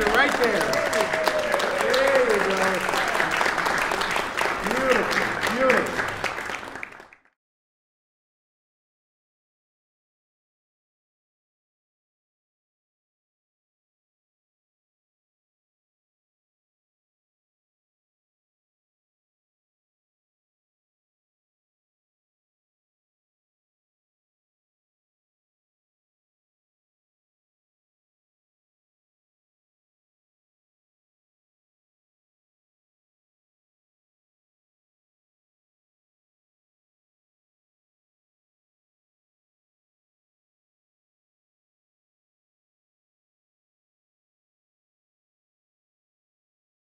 Ranger right there.